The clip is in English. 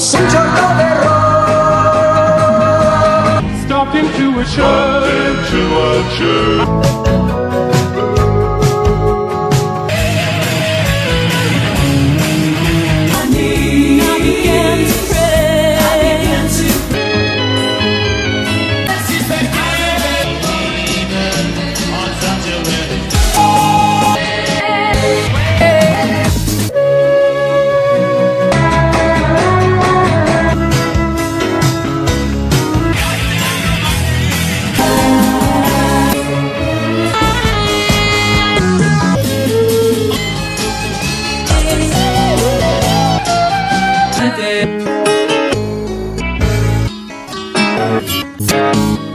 fosse un giorno verrò. Stopped into a church. Thank